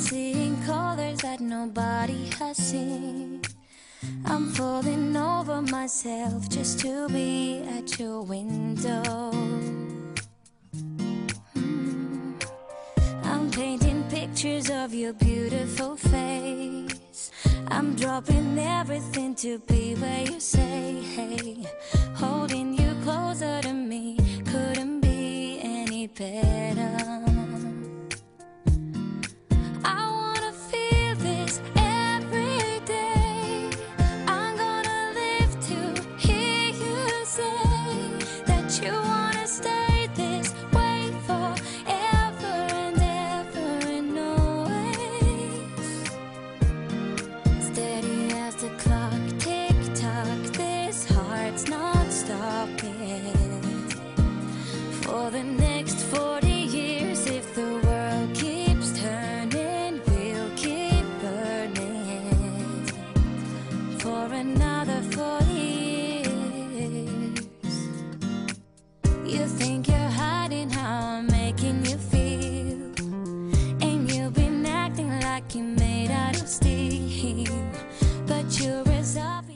seeing colors that nobody has seen. I'm falling over myself just to be at your window. Mm. I'm painting pictures of your beautiful face. I'm dropping everything to be where you say, hey, holding you closer to me couldn't be any better. like you're made out of steel, but you're resolved.